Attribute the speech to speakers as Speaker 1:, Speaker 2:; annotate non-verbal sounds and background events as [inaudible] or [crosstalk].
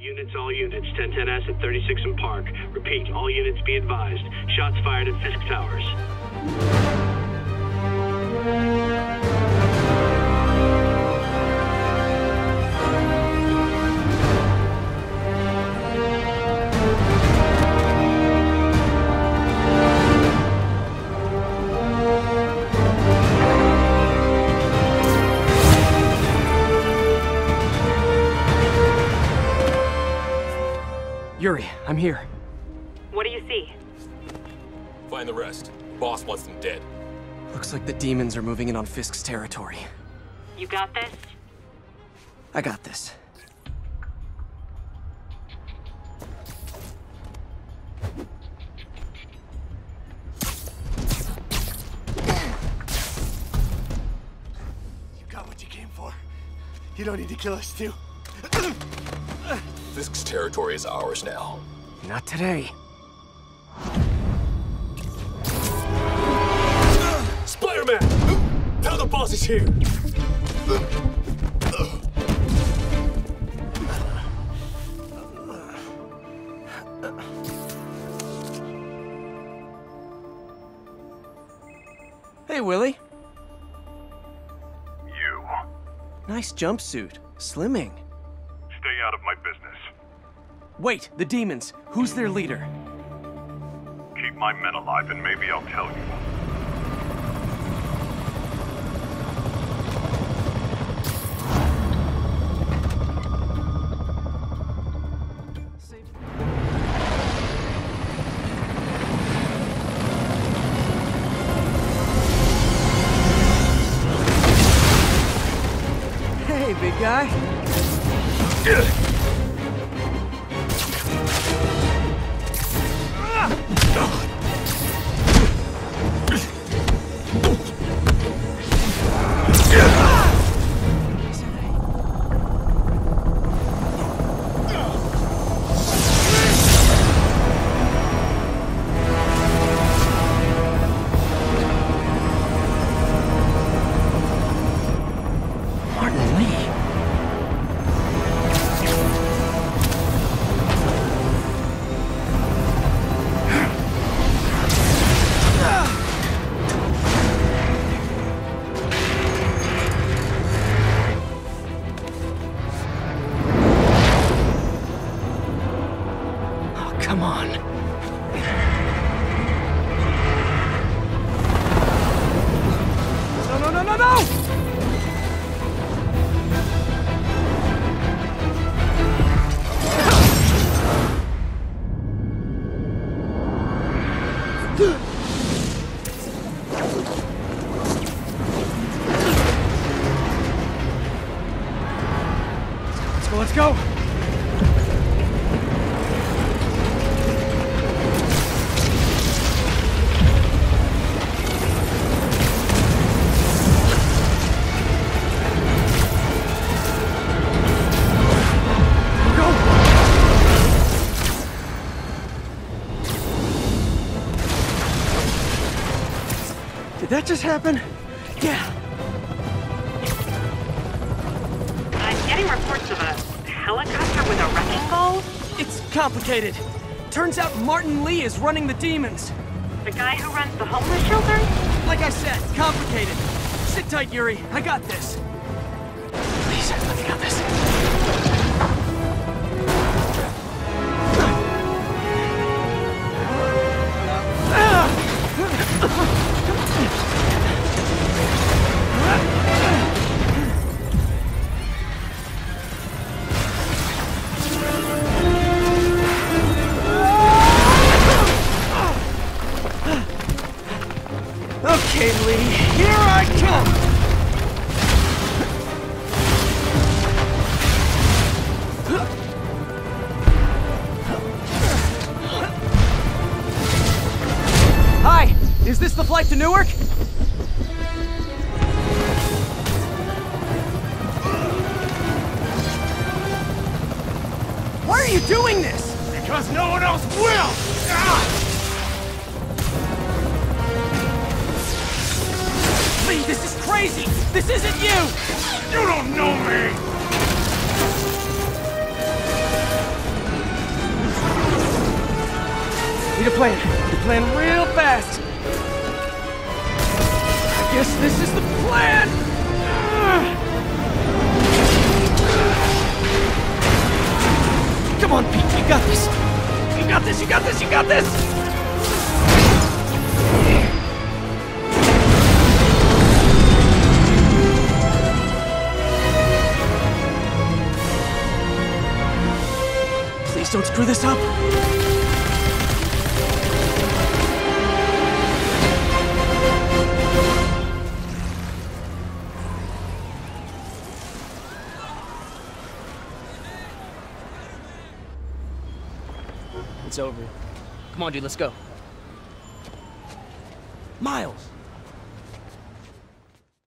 Speaker 1: units, all units. 1010S at 36 and Park. Repeat, all units be advised. Shots fired at Fisk Towers.
Speaker 2: Yuri, I'm here.
Speaker 3: What do you see?
Speaker 4: Find the rest. Boss wants them dead.
Speaker 2: Looks like the demons are moving in on Fisk's territory.
Speaker 3: You got this?
Speaker 2: I got this.
Speaker 5: You got what you came for. You don't need to kill us, too. [clears throat]
Speaker 4: Fisk's territory is ours now.
Speaker 2: Not today.
Speaker 4: Spider-Man! Tell the boss is here!
Speaker 2: Hey, Willie.
Speaker 6: You.
Speaker 2: Nice jumpsuit. Slimming.
Speaker 6: Out of my business.
Speaker 2: Wait, the demons. Who's their leader?
Speaker 6: Keep my men alive and maybe I'll tell you.
Speaker 2: Hey, big guy. Martin come on. No, no, no, no, no! Let's go, let's go! That just happen? Yeah.
Speaker 3: I'm getting reports of a helicopter with a wrecking ball.
Speaker 2: It's complicated. Turns out Martin Li is running the demons.
Speaker 3: The guy who runs the homeless shelter?
Speaker 2: Like I said, complicated. Sit tight, Yuri. I got this. Please, let me got this. flight to Newark? Why are you doing this?
Speaker 5: Because no one else will! Ah!
Speaker 2: Li, this is crazy! This isn't you!
Speaker 5: You don't know me!
Speaker 2: Need a plan. Need a plan real fast. This is the plan! Come on, Pete, you got this! You got this, you got this, you got this! Please don't screw this up! It's over. Come on, dude, let's go. Miles!